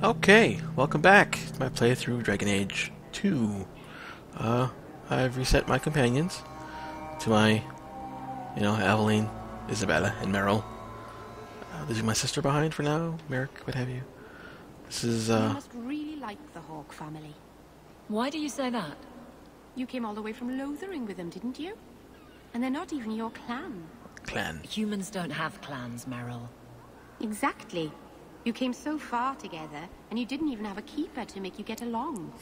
Okay, welcome back to my playthrough Dragon Age 2. Uh, I've reset my companions to my, you know, Aveline, Isabela, and Merrill. Uh, leaving my sister behind for now, Merrick, what have you. This is, You uh, must really like the Hawke family. Why do you say that? You came all the way from Lothering with them, didn't you? And they're not even your clan. clan. Humans don't have clans, Merrill. Exactly. You came so far together, and you didn't even have a keeper to make you get along.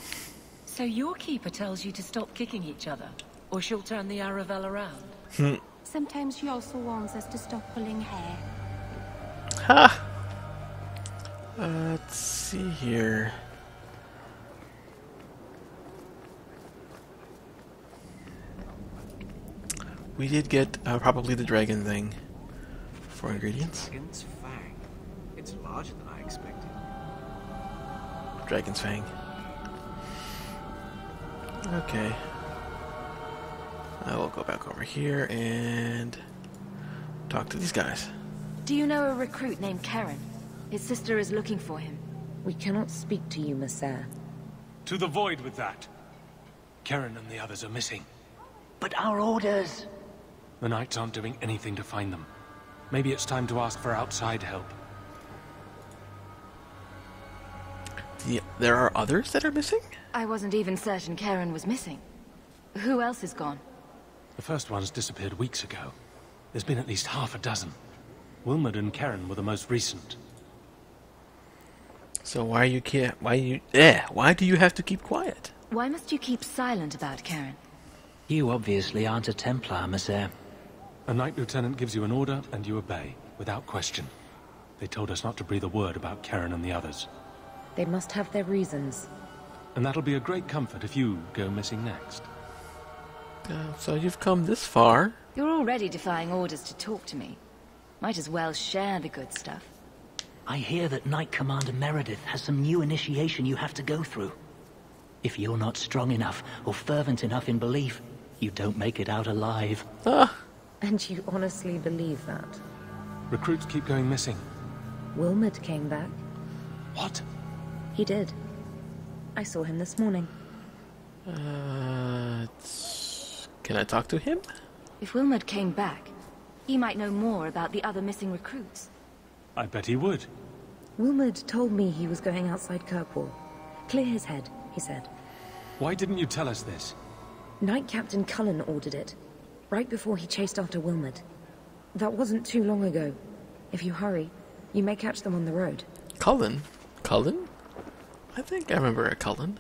So your keeper tells you to stop kicking each other, or she'll turn the Aravel around. Sometimes she also warns us to stop pulling hair. Ha! Uh, let's see here. We did get uh, probably the dragon thing for ingredients. Dragon's Fang. It's larger than I expected. Dragon's Fang. Okay. I will go back over here and talk to these guys. Do you know a recruit named Keran? His sister is looking for him. We cannot speak to you, Messere. To the void with that. Keran and the others are missing. But our orders... The Knights aren't doing anything to find them. Maybe it's time to ask for outside help. There are others that are missing? I wasn't even certain Keran was missing. Who else is gone? The first ones disappeared weeks ago. There's been at least half a dozen. Wilmot and Keran were the most recent. So why you can't? Why you? Eh? Why do you have to keep quiet? Why must you keep silent about Keran? You obviously aren't a Templar, Messere. A Knight Lieutenant gives you an order and you obey, without question. They told us not to breathe a word about Keran and the others. They must have their reasons. And that'll be a great comfort if you go missing next. Uh, so you've come this far. You're already defying orders to talk to me. Might as well share the good stuff. I hear that Knight Commander Meredith has some new initiation you have to go through. If you're not strong enough or fervent enough in belief, you don't make it out alive. Ah, And you honestly believe that? Recruits keep going missing. Wilmot came back. What? He did. I saw him this morning. uh, can I talk to him? If Wilmot came back, he might know more about the other missing recruits. I bet he would. Wilmot told me he was going outside Kirkwall. Clear his head, he said. Why didn't you tell us this? Knight Captain Cullen ordered it, right before he chased after Wilmot. That wasn't too long ago. If you hurry, you may catch them on the road. Cullen. Cullen? I think I remember a Cullen.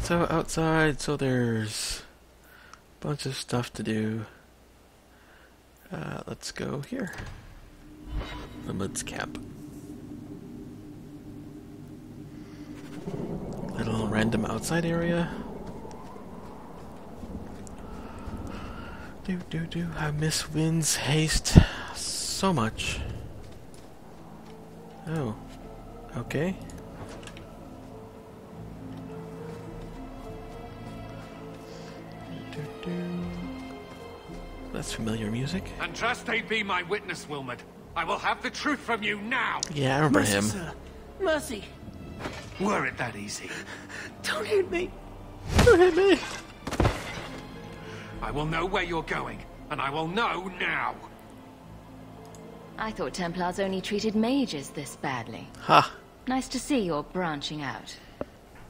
So outside, so there's a bunch of stuff to do. Uh, let's go here. The mud's Camp. Little random outside area. Do do do. I miss Wind's haste so much. Oh. Okay. That's familiar music. And trust they be my witness, Wilmot. I will have the truth from you now. Yeah, I remember him. Sir, mercy! Were it that easy? Don't hit me! Don't hit me. I will know where you're going, and I will know now. I thought Templars only treated mages this badly. Ha. Nice to see you're branching out.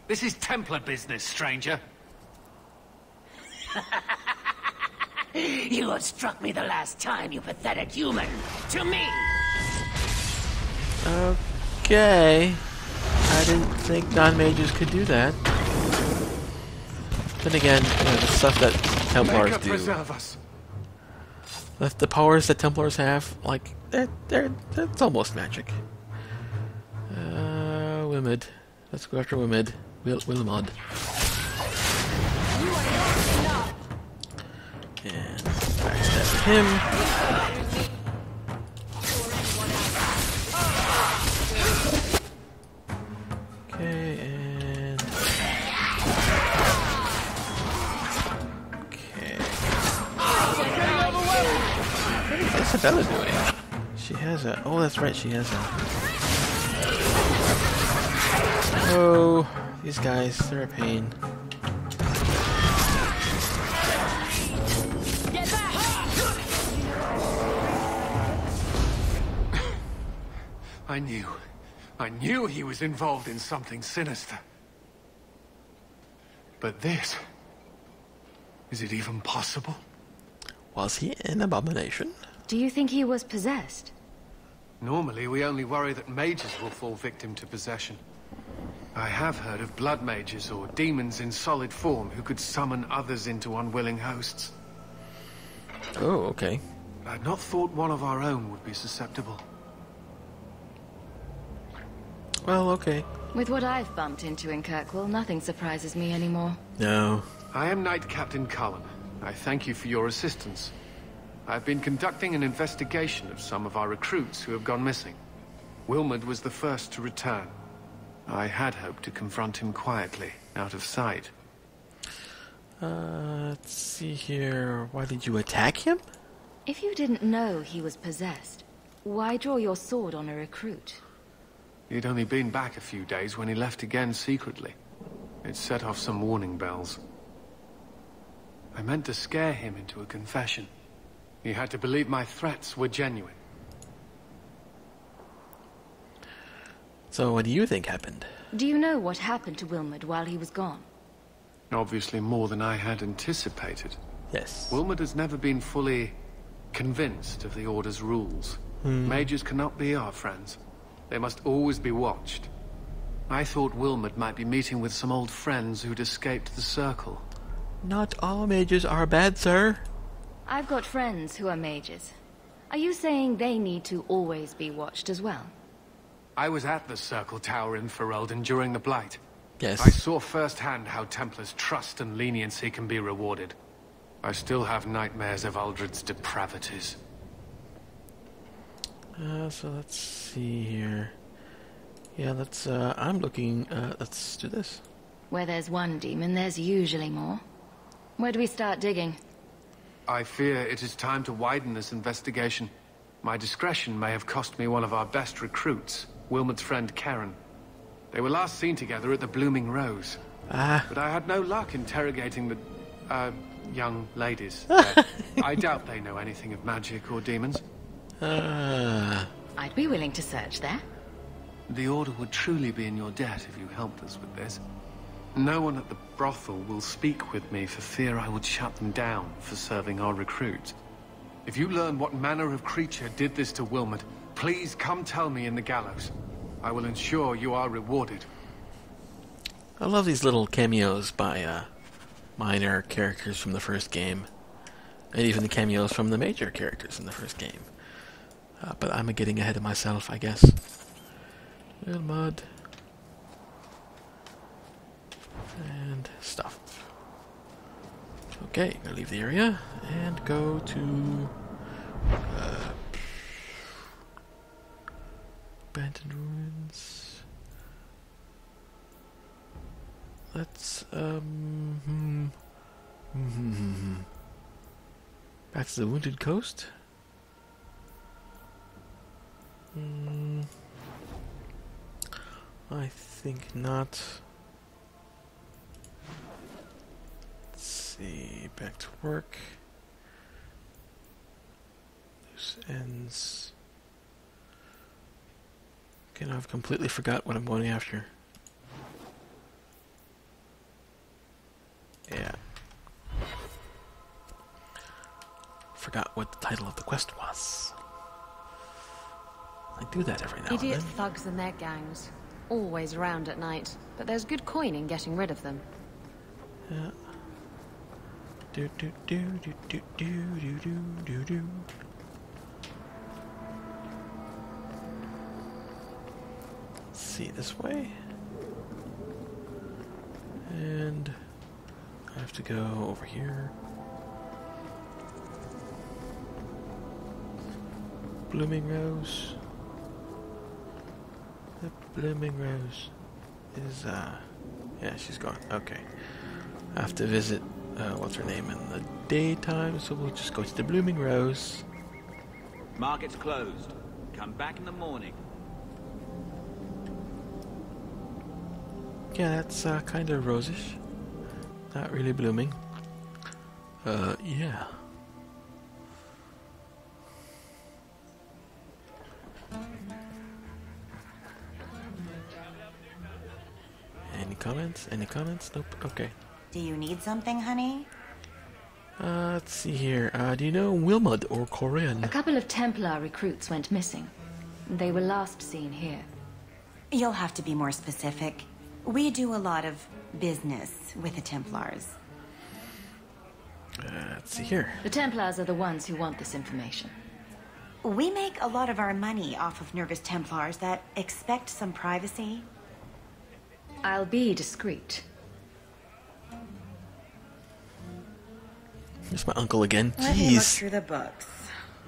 This is Templar business, stranger. You have struck me the last time, you pathetic human! To me! Okay. I didn't think non-mages could do that. Then again, you know, the stuff that Templars Maker do, preserve us. the, the powers that Templars have, like they're they're that's almost magic. Uh, Wimid. Let's go after Wimid. Will Wilmot. And backstab him. Okay, and okay. What is Isabela doing? She has a. Oh, that's right. She has a. Oh, these guys, they're a pain. I knew. I knew he was involved in something sinister. But this... Is it even possible? Was he an abomination? Do you think he was possessed? Normally, we only worry that mages will fall victim to possession. I have heard of blood mages or demons in solid form who could summon others into unwilling hosts. Oh, okay. I'd not thought one of our own would be susceptible. Well, okay. With what I've bumped into in Kirkwall, nothing surprises me anymore. No. I am Knight Captain Cullen. I thank you for your assistance. I've been conducting an investigation of some of our recruits who have gone missing. Wilmot was the first to return. I had hoped to confront him quietly, out of sight. Uh, let's see here. Why did you attack him? If you didn't know he was possessed, why draw your sword on a recruit? He'd only been back a few days when he left again secretly. It set off some warning bells. I meant to scare him into a confession. He had to believe my threats were genuine. So, what do you think happened? Do you know what happened to Wilmot while he was gone? Obviously more than I had anticipated. Yes. Wilmot has never been fully convinced of the Order's rules. Hmm. Mages cannot be our friends. They must always be watched. I thought Wilmot might be meeting with some old friends who'd escaped the Circle. Not all mages are bad, sir. I've got friends who are mages. Are you saying they need to always be watched as well? I was at the Circle Tower in Ferelden during the Blight. Yes. I saw firsthand how Templars' trust and leniency can be rewarded. I still have nightmares of Uldred's depravities. Uh, so let's see here. Yeah, let's, uh, I'm looking, uh, let's do this. Where there's one demon, there's usually more. Where do we start digging? I fear it is time to widen this investigation. My discretion may have cost me one of our best recruits, Wilmot's friend Keran. They were last seen together at the Blooming Rose, Ah, but I had no luck interrogating the, uh, young ladies. I doubt they know anything of magic or demons. uh, I'd be willing to search there. The Order would truly be in your debt if you helped us with this. No one at the brothel will speak with me for fear I would shut them down for serving our recruits. If you learn what manner of creature did this to Wilmot, please come tell me in the gallows. I will ensure you are rewarded. I love these little cameos by, uh, minor characters from the first game. And even the cameos from the major characters in the first game. Uh, but I'm getting ahead of myself, I guess. Little And stuff. Okay, gonna leave the area and go to uh, abandoned ruins. Let's um back to the wounded coast. Hmm. I think not. Let's see. Back to work. Loose ends. Okay, now I've completely forgot what I'm going after. Yeah. Forgot what the title of the quest was. I do that every now Idiot and then. Idiot thugs and their gangs. Always around at night, but there's good coin in getting rid of them. Yeah. Do do do do do do do do do do. See this way. And I have to go over here. Blooming Rose. The Blooming Rose is uh yeah, she's gone. Okay. I have to visit, uh, what's her name, in the daytime, so we'll just go to the Blooming Rose. Market's closed. come back in the morning. Yeah, that's uh, kind of rosish. Not really blooming. Uh, yeah. Any comments? Any comments? Nope. Okay. Do you need something, honey? Uh, let's see here. Uh, do you know Wilmot or Corinne? A couple of Templar recruits went missing. They were last seen here. You'll have to be more specific. We do a lot of business with the Templars. Uh, let's see here. The Templars are the ones who want this information. We make a lot of our money off of nervous Templars that expect some privacy. I'll be discreet. Here's my uncle again. Let me look through the books.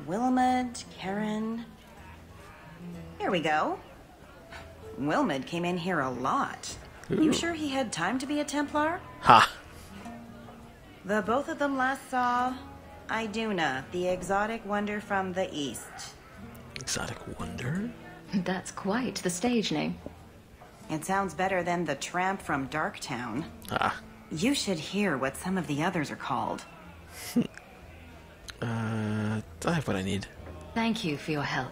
Wilmot, Keran. Here we go. Wilmot came in here a lot. Ooh. You sure he had time to be a Templar? Ha! The both of them last saw Idunna, the exotic wonder from the east. Exotic wonder? That's quite the stage name. It sounds better than the tramp from Darktown. Ah. You should hear what some of the others are called. Uh, I have what I need. Thank you for your help.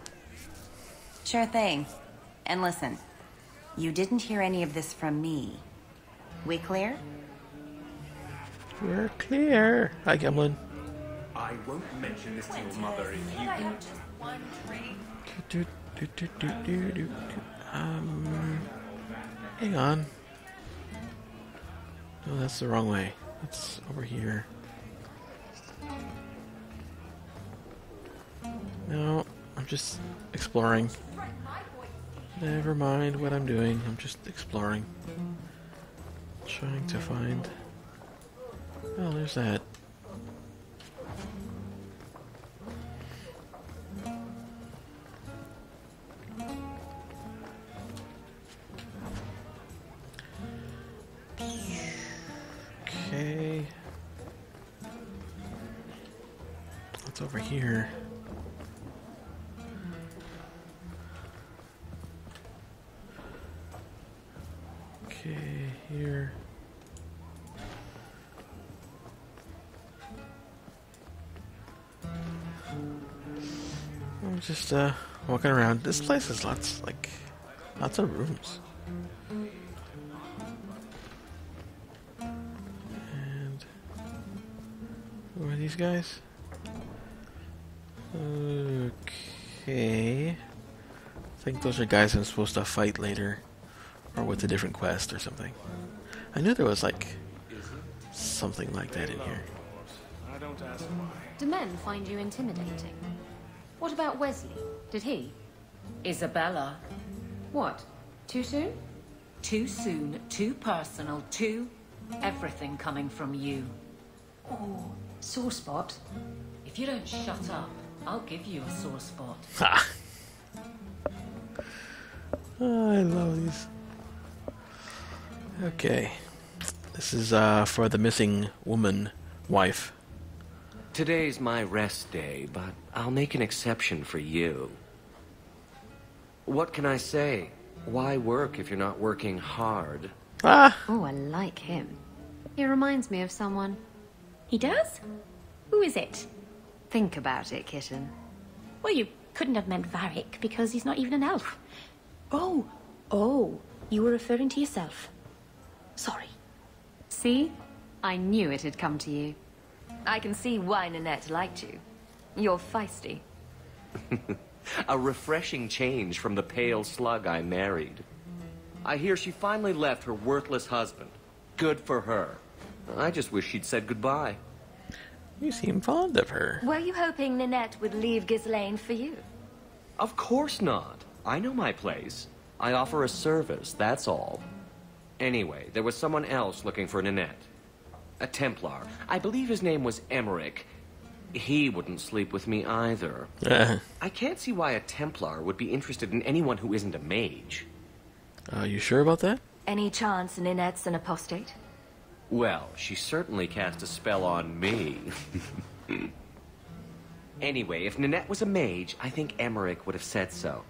Sure thing. And listen, you didn't hear any of this from me. We clear? We're clear. Hi, Gamlen. I won't mention this to your mother if you... Do, do, do, do, do, do, do. Um, hang on. No, that's the wrong way. It's over here. I'm just exploring. Never mind what I'm doing. I'm just exploring. Trying to find. Oh, there's that. This place has lots like lots of rooms. And who are these guys? Okay. I think those are guys I'm supposed to fight later. Or with a different quest or something. I knew there was like something like that in here. Do men find you intimidating? What about Wesley? Did he? Isabela. What? Too soon? Too soon, too personal, too... everything coming from you. Oh, sore spot. If you don't shut up, I'll give you a sore spot. Ha! Oh, I love these. Okay. This is uh, for the missing woman wife. Today's my rest day, but I'll make an exception for you. What can I say? Why work if you're not working hard? Ah! Oh, I like him. He reminds me of someone. He does? Who is it? Think about it, kitten. Well, you couldn't have meant Varric because he's not even an elf. Oh, oh, you were referring to yourself. Sorry. See? I knew it had come to you. I can see why Nanette liked you. You're feisty. A refreshing change from the pale slug I married. I hear she finally left her worthless husband. Good for her. I just wish she'd said goodbye. You seem fond of her. Were you hoping Nanette would leave Ghislaine for you? Of course not. I know my place. I offer a service, that's all. Anyway, there was someone else looking for Nanette. A Templar. I believe his name was Emeric. He wouldn't sleep with me either. I can't see why a Templar would be interested in anyone who isn't a mage. are you sure about that? Any chance Nanette's an apostate? Well, she certainly cast a spell on me. Anyway, if Nanette was a mage, I think Emeric would have said so.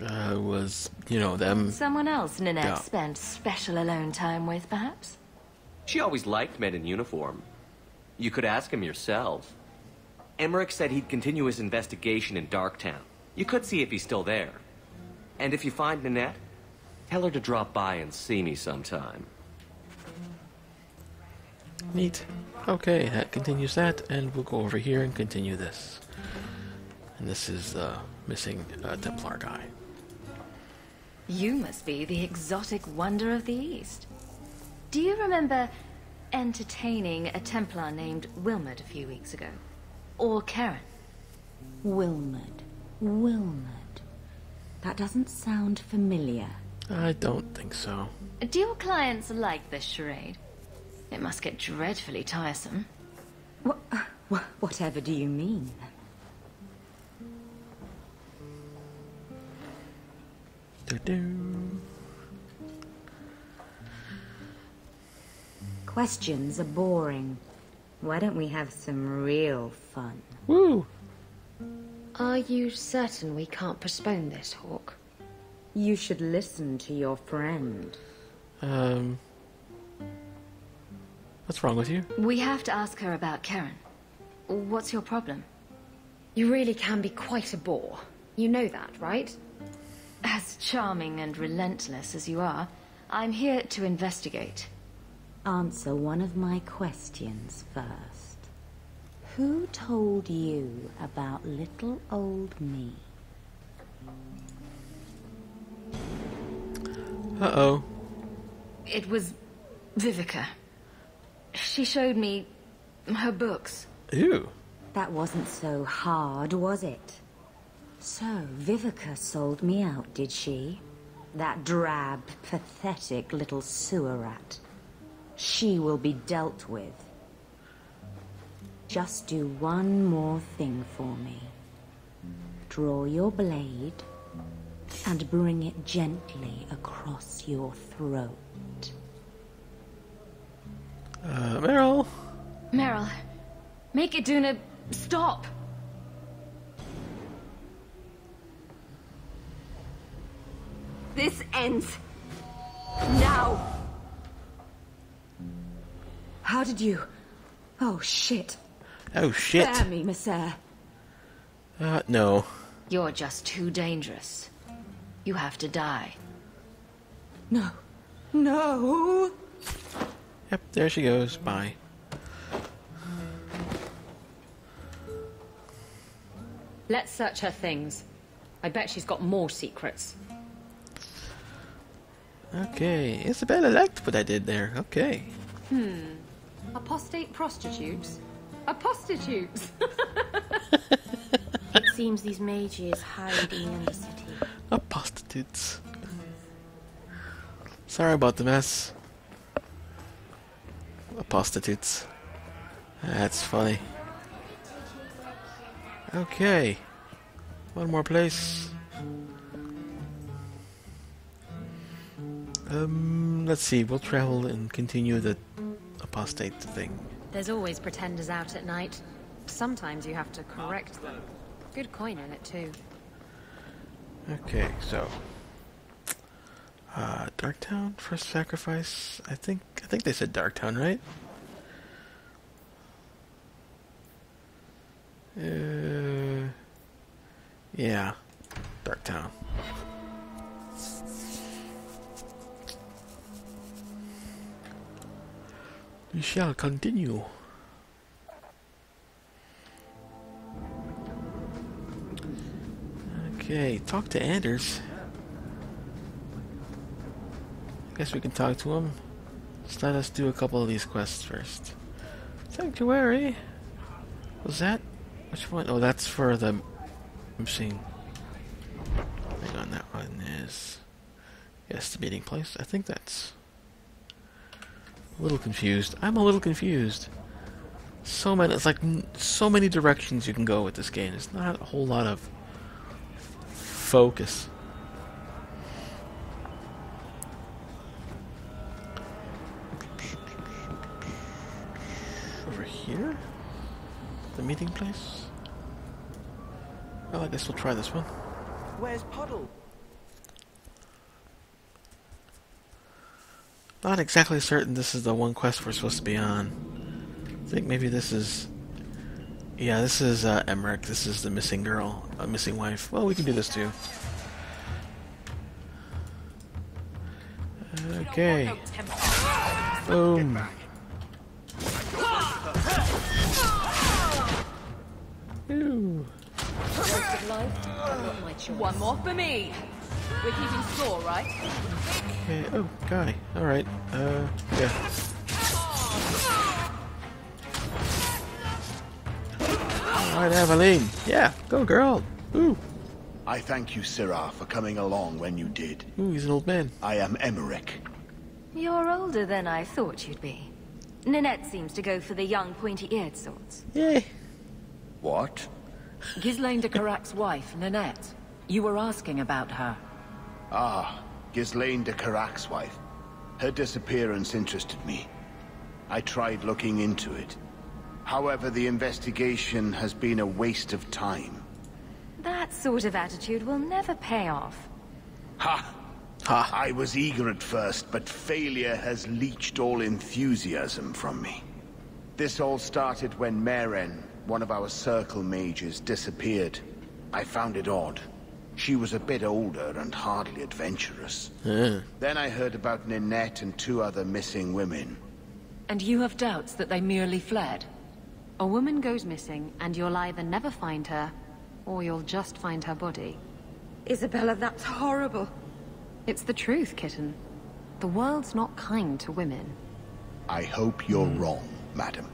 Uh, was, you know, them. Someone else Nanette Yeah. spent special alone time with, perhaps? She always liked men in uniform. You could ask him yourself. Emeric said he'd continue his investigation in Darktown. You could see if he's still there. And if you find Nanette, tell her to drop by and see me sometime. Neat. Okay, that continues that, and we'll go over here and continue this. And this is the missing uh, Templar guy. You must be the exotic wonder of the East. Do you remember entertaining a Templar named Wilmot a few weeks ago? Or Keran? Wilmot. Wilmot. That doesn't sound familiar. I don't think so. Do your clients like this charade? It must get dreadfully tiresome. What, wha- whatever do you mean? Do-do. Questions are boring. Why don't we have some real fun? Woo! Are you certain we can't postpone this, Hawke? You should listen to your friend. Um. What's wrong with you? We have to ask her about Keran. What's your problem? You really can be quite a bore. You know that, right? As charming and relentless as you are, I'm here to investigate. Answer one of my questions first. Who told you about little old me? Uh oh. It was Vivica. She showed me her books. Ew. That wasn't so hard, was it? So, Vivica sold me out, did she? That drab, pathetic little sewer rat. She will be dealt with. Just do one more thing for me. Draw your blade and bring it gently across your throat. Uh, Merrill. Merrill, make Idunna stop. This ends now. How did you? Oh shit! Oh shit. Spare me, Messere. Uh, no. You're just too dangerous. You have to die. No, no. Yep, there she goes. Bye. Let's search her things. I bet she's got more secrets. Okay, Isabela liked what I did there. Okay. Hmm. Apostate prostitutes? Apostitutes! It seems these mages hiding in the city. Apostitutes. Sorry about the mess. Apostitutes. That's funny. Okay. One more place. Um, let's see. We'll travel and continue the apostate thing. There's always pretenders out at night. Sometimes you have to correct them. Good coin in it, too. Okay, so uh, Darktown first sacrifice. I think I think they said Darktown, right? Uh, yeah, Darktown. We shall continue. Okay, talk to Anders. I guess we can talk to him. Just let us do a couple of these quests first. Sanctuary. Was that? Which one? Oh, that's for the machine. Hang on, that one is. Yes, the meeting place. I think that's. A little confused. I'm a little confused. So many. It's like so many directions you can go with this game. It's not a whole lot of focus. Over here? the meeting place? Well, I guess we'll try this one. Where's Puddle? Not exactly certain this is the one quest we're supposed to be on. I think maybe this is... Yeah, this is uh, Emeric. This is the missing girl, a missing wife. Well, we can do this too. Okay. Boom. Ooh. One more for me. We're keeping score, right? Okay. Oh, guy. All right. Uh, yeah. All right, Aveline. Yeah, go girl. Ooh. I thank you, Serah, for coming along when you did. Ooh, he's an old man. I am Emeric. You're older than I thought you'd be. Nanette seems to go for the young, pointy-eared sorts. Yay. What? Ghislaine de Carac's wife, Nanette. You were asking about her. Ah, Ghislaine de Carac's wife. Her disappearance interested me. I tried looking into it. However, the investigation has been a waste of time. That sort of attitude will never pay off. Ha! Ha! I was eager at first, but failure has leached all enthusiasm from me. This all started when Meren, one of our circle mages, disappeared. I found it odd. She was a bit older and hardly adventurous. Yeah. Then I heard about Ninette and two other missing women. And you have doubts that they merely fled? A woman goes missing, and you'll either never find her, or you'll just find her body. Isabela, that's horrible. It's the truth, kitten. The world's not kind to women. I hope you're wrong, madam.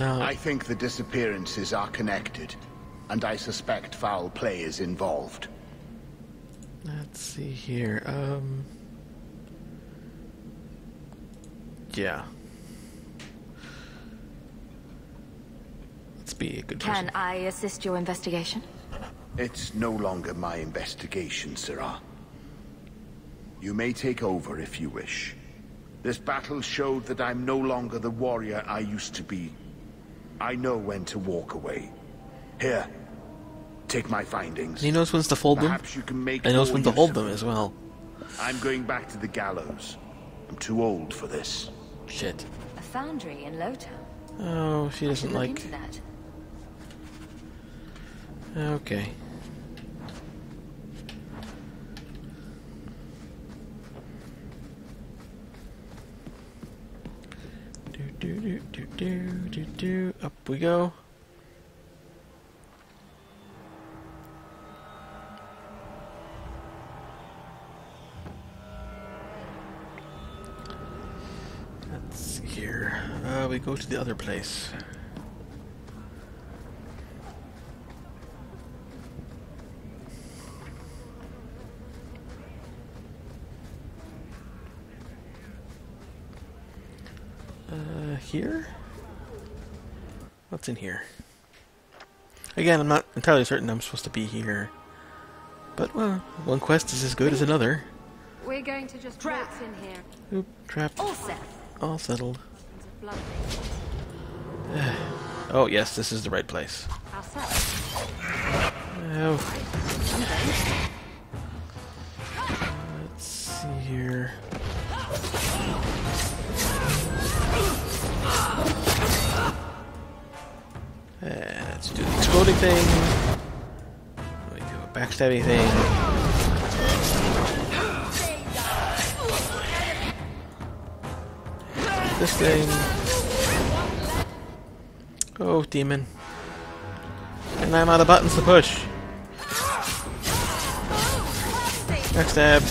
No. I think the disappearances are connected, and I suspect foul play is involved. Let's see here. Um. Yeah. Let's be a good person. Can I assist your investigation? It's no longer my investigation, Serah. You may take over if you wish. This battle showed that I'm no longer the warrior I used to be. I know when to walk away. Here, take my findings. He knows when to fold them. Perhaps you can make And knows when to use hold them as well. I'm going back to the gallows. I'm too old for this. Shit. A foundry in Lowtown. Oh, she doesn't Look like. into that. Okay. Do do do do do do do. Up we go. Let's see here. Uh, we go to the other place. Uh, here? What's in here? Again, I'm not entirely certain I'm supposed to be here. But, well, one quest is as good as another. We're going to just waltz in here. Oop, trapped. All set. All settled. Oh, yes, this is the right place. Oh. Let's see here. Uh, let's do the exploding thing. We do a backstabby thing. This thing. Oh, demon. And I'm out of buttons to push. Backstab.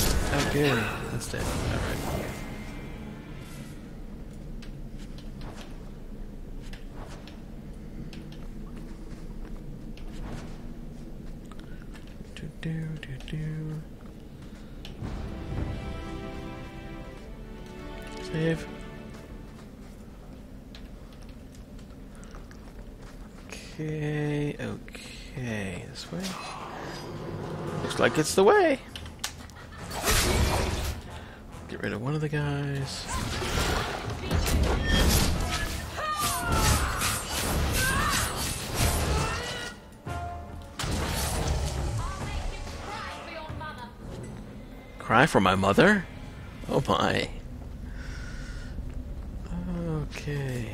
Okay. That's dead. Gets the way. Get rid of one of the guys. Cry for my mother? Oh my. Okay.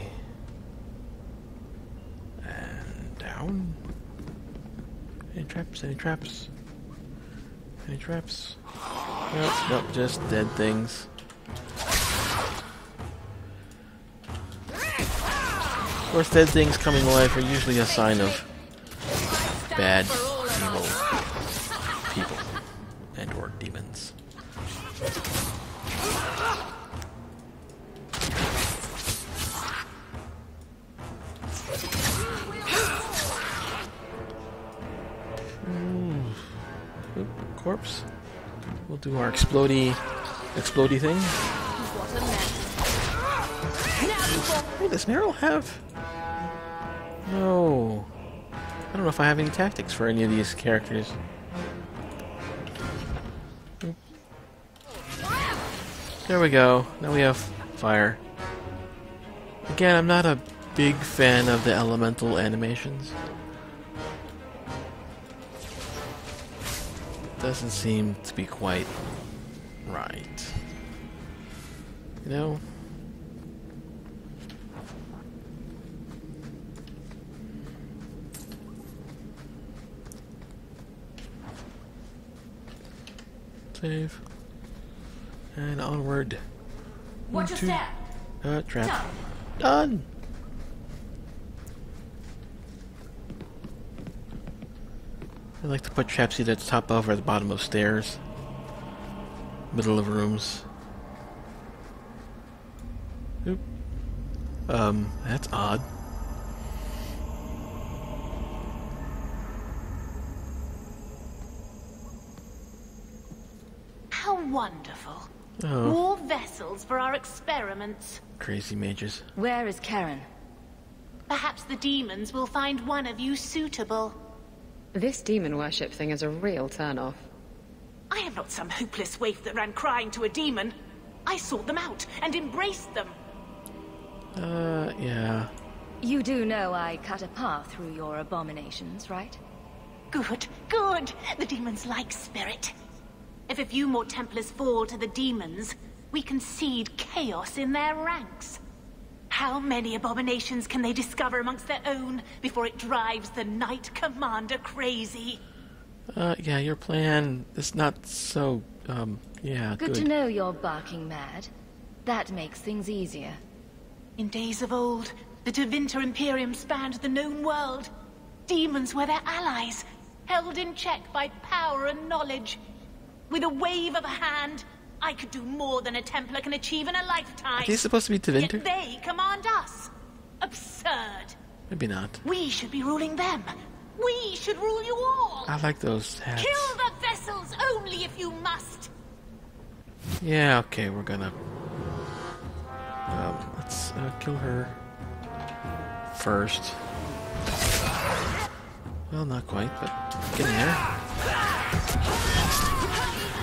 And down. Any traps? Any traps? Any traps? Nope, nope, just dead things. Of course, dead things coming alive are usually a sign of bad, do our explody, explody thing. Does Merrill have? No. I don't know if I have any tactics for any of these characters. There we go. Now we have fire. Again, I'm not a big fan of the elemental animations. Doesn't seem to be quite right. You know? Save. And onward. Watch your step. Uh, trap. Done. Done! Like to put traps either at the top of or at the bottom of stairs. Middle of rooms. Oop. Um, that's odd. How wonderful. Oh. More vessels for our experiments. Crazy mages. Where is Keran? Perhaps the demons will find one of you suitable. This demon worship thing is a real turn-off. I am not some hopeless waif that ran crying to a demon. I sought them out and embraced them. Uh, yeah. You do know I cut a path through your abominations, right? Good, good. The demons like spirit. If a few more Templars fall to the demons, we can seed chaos in their ranks. How many abominations can they discover amongst their own before it drives the Knight Commander crazy? Uh, yeah, your plan is not so, um, yeah, Good, good. to know you're barking mad. That makes things easier. In days of old, the Tevinter Imperium spanned the known world. Demons were their allies, held in check by power and knowledge. With a wave of a hand, I could do more than a Templar can achieve in a lifetime. Are these supposed to be Tevinter? Yet they command us. Absurd. Maybe not. We should be ruling them. We should rule you all. I like those hats. Kill the vessels only if you must. Yeah, okay, we're gonna... Um, let's uh, kill her first. Well, not quite, but getting there.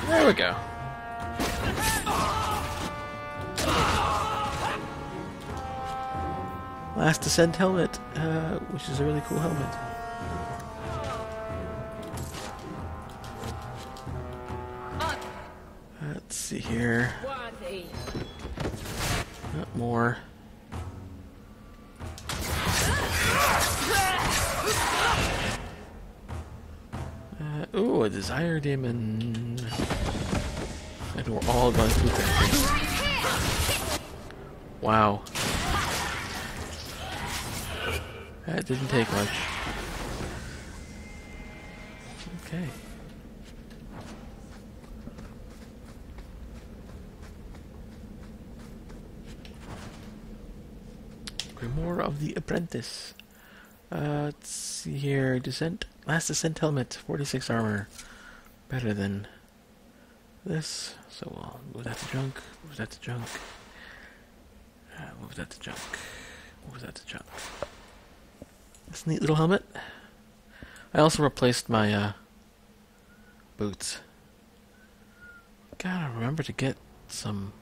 There we go. Last Descent helmet, uh, which is a really cool helmet. Let's see here. Not more. Uh, ooh, a desire demon. And we're all going that. Wow. That didn't take much. Okay. Grimoire of the Apprentice. Uh, let's see here. Descent. Last Descent helmet. 46 armor. Better than this. So we'll move that to junk. Move that to junk. Uh, move that to junk. Move that to junk. This neat little helmet. I also replaced my uh, boots. Gotta remember to get some.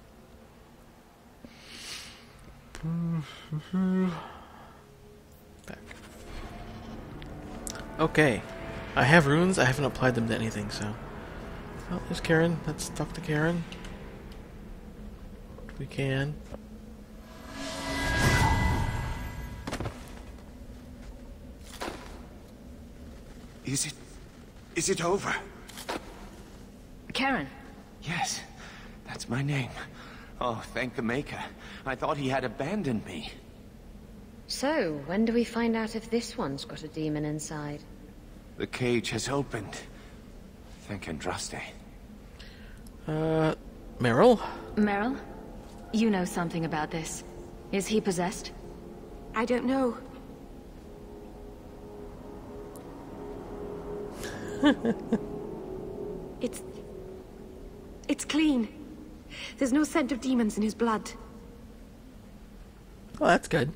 Back. Okay. I have runes, I haven't applied them to anything, so. Well, there's Keran. Let's talk to Keran. We can. Is it... is it over? Keran. Yes, that's my name. Oh, thank the Maker. I thought he had abandoned me. So, when do we find out if this one's got a demon inside? The cage has opened. Thank Andraste. Uh, Merrill? Merrill? You know something about this. Is he possessed? I don't know. it's... It's clean. There's no scent of demons in his blood. Well, that's good.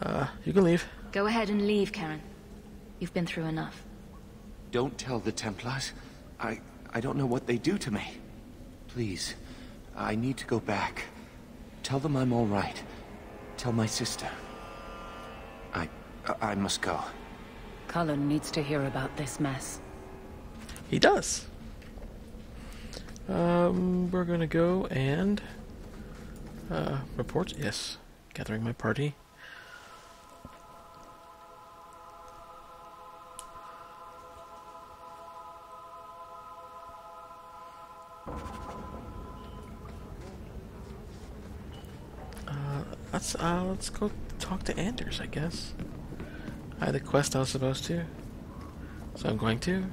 Uh, you can leave. Go ahead and leave, Keran. You've been through enough. Don't tell the Templars. I... I don't know what they do to me. Please, I need to go back. Tell them I'm all right. Tell my sister. I... I must go. Cullen needs to hear about this mess. He does. Um, we're gonna go and uh, report. Yes, gathering my party. Uh, let's uh, let's go talk to Anders, I guess. I had a quest I was supposed to, so I'm going to.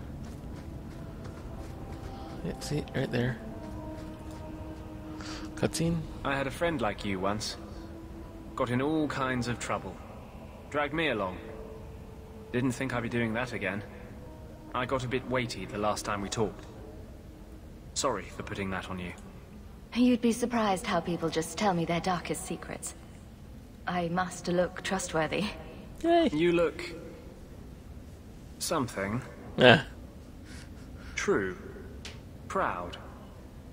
Yeah, see, right there. Cutscene. I had a friend like you once. Got in all kinds of trouble. Dragged me along. Didn't think I'd be doing that again. I got a bit weighty the last time we talked. Sorry for putting that on you. You'd be surprised how people just tell me their darkest secrets. I must look trustworthy. You look... something. Yeah. True. Proud.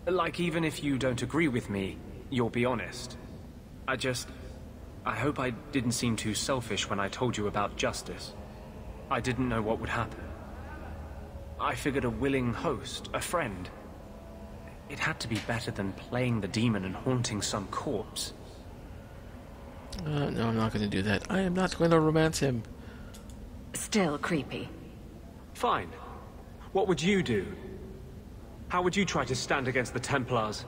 Like even if you don't agree with me, you'll be honest. I just... I hope I didn't seem too selfish when I told you about justice. I didn't know what would happen. I figured a willing host, a friend. It had to be better than playing the demon and haunting some corpse. Uh, no, I'm not going to do that. I am not going to romance him. Still creepy. Fine. What would you do? How would you try to stand against the Templars?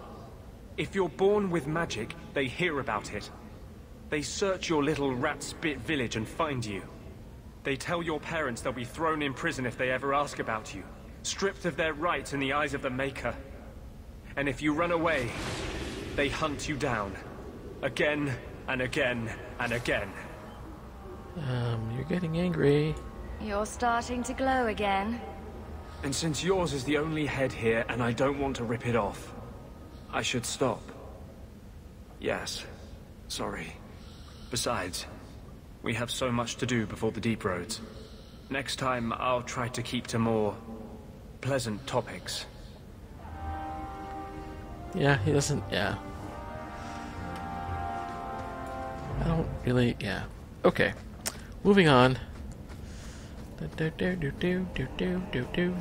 If you're born with magic, they hear about it. They search your little rat-spit village and find you. They tell your parents they'll be thrown in prison if they ever ask about you, stripped of their rights in the eyes of the Maker. And if you run away, they hunt you down. Again and again and again. Um, you're getting angry. You're starting to glow again. And since yours is the only head here and I don't want to rip it off, I should stop. Yes. Sorry. Besides, we have so much to do before the deep roads. Next time, I'll try to keep to more pleasant topics. Yeah, he doesn't. Yeah. Don't really. Yeah. Okay. Moving on. Do, do, do, do, do, do, do, do.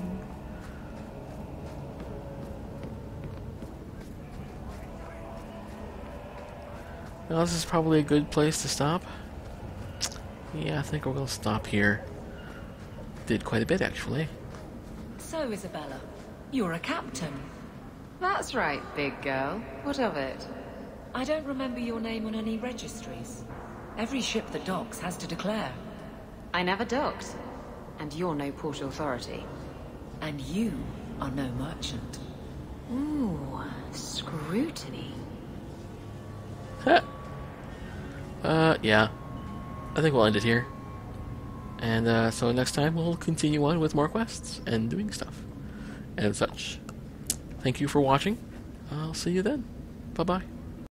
Well, this is probably a good place to stop. Yeah, I think we're gonna stop here. Did quite a bit, actually. So, Isabela, you're a captain. That's right, big girl. What of it? I don't remember your name on any registries. Every ship that docks has to declare. I never docked. And you're no port authority. And you are no merchant. Ooh, scrutiny. Uh, yeah. I think we'll end it here. And, uh, so next time we'll continue on with more quests and doing stuff and such. Thank you for watching. I'll see you then. Bye bye.